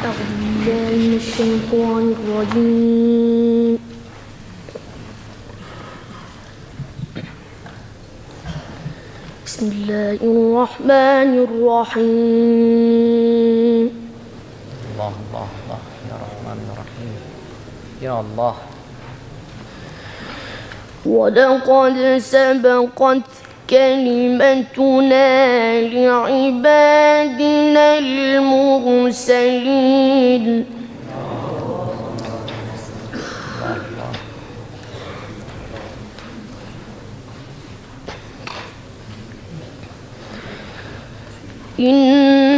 أعوذ بالله من الشيطان الرجيم. بسم الله الرحمن الرحيم. الله الله الله. يا رحمن يا رحيم يا الله. ولقد سبقت كلمتنا لعبادنا المرسلين. إنهم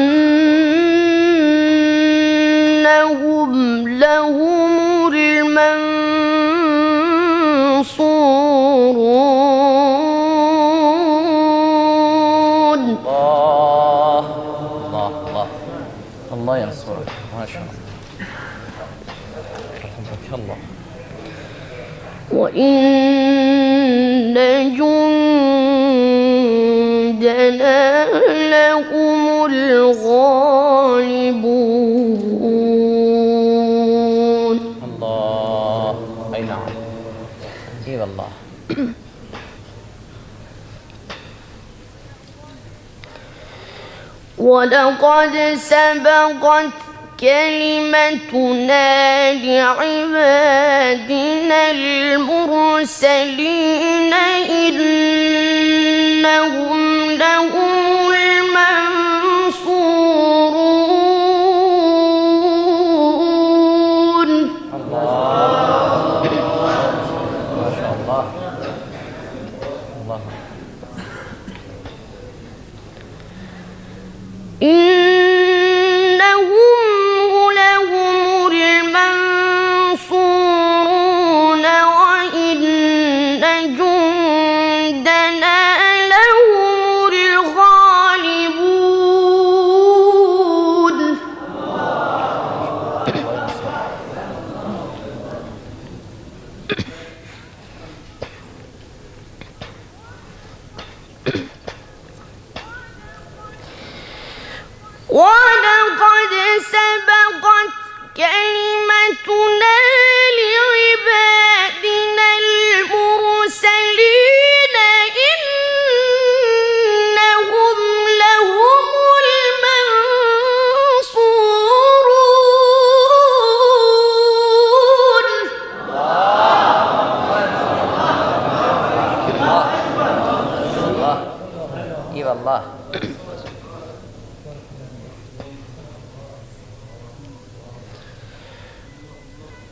الله. وإن جندنا لهم الغالبون. الله. أي نعم. إي والله. ولقد سبقت كلمتنا لعبادنا المرسلين إنهم لهم ولقد سبقت كلمتنا لعبادنا المرسلين إنهم لهم المنصورون الله الله الله اي والله اي نعم فتول عنهم حتى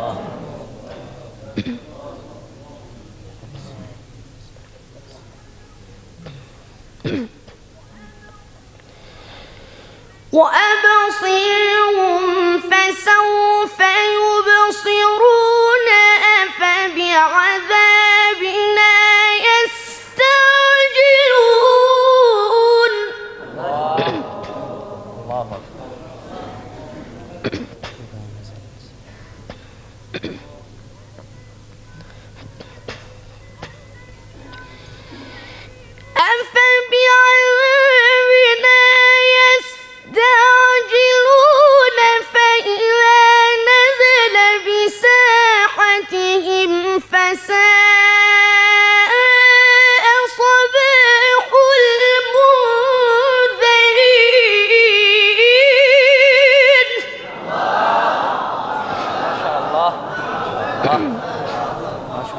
아.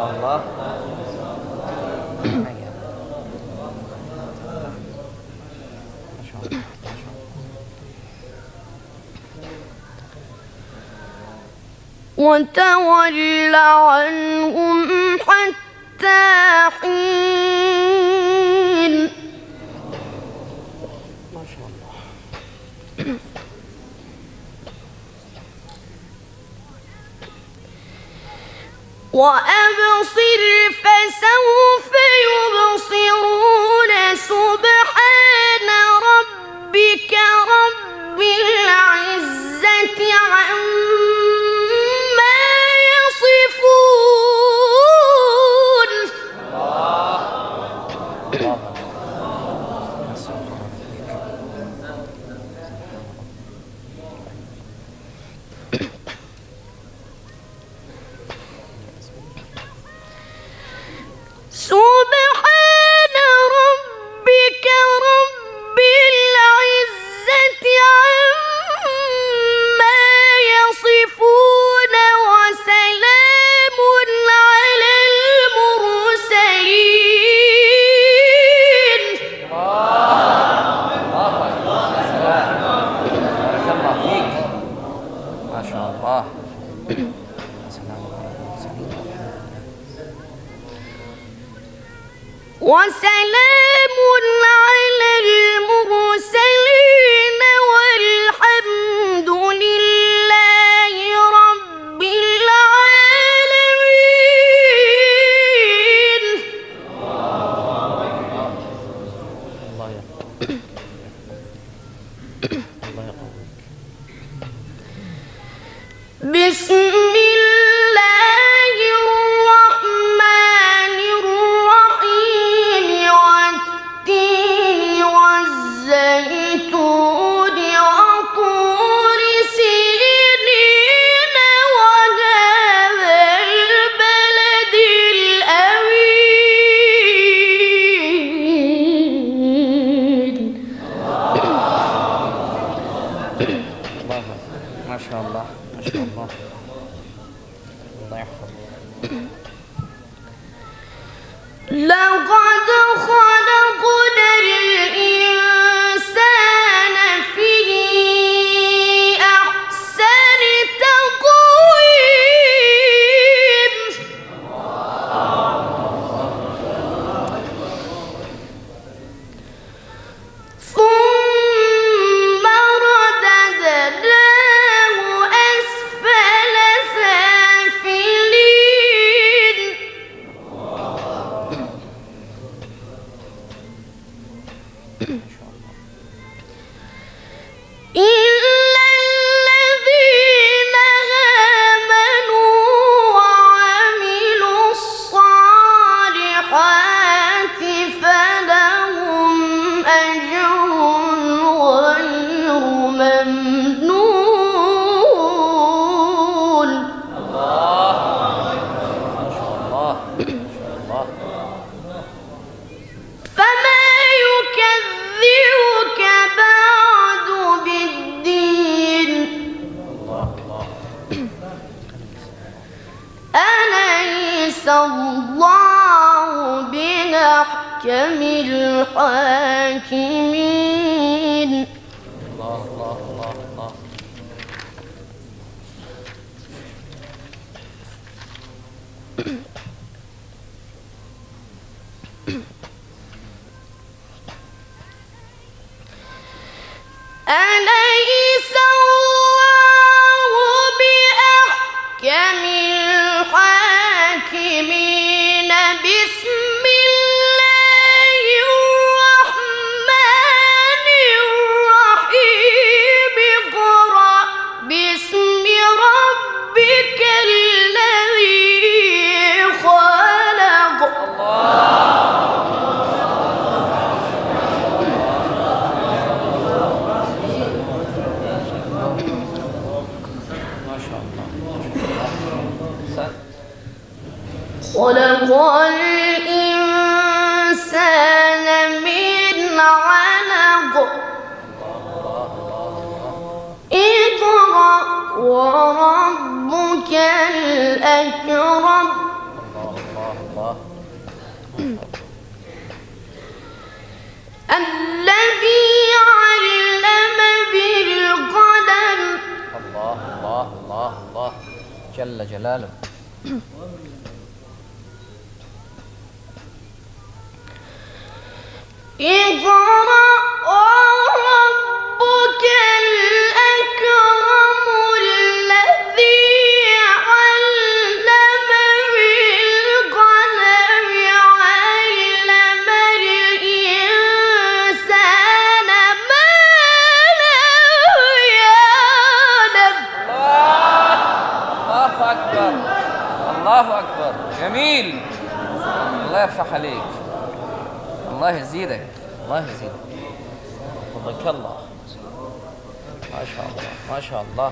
الله. وتول عنهم حتى حين. ما شاء الله. وأبصر فسوف يبصرون. سبحان ربك رب العزة عما عليك ما شاء الله. وسلام على there. فما يكذبك بعد بالدين. أليس الله بنحكم الحاكمين؟ Amin. جل جلاله. إذا جميل. الله يفتح عليك. الله يزيدك. الله يزيدك. فضلك الله. ما شاء الله. ما شاء الله.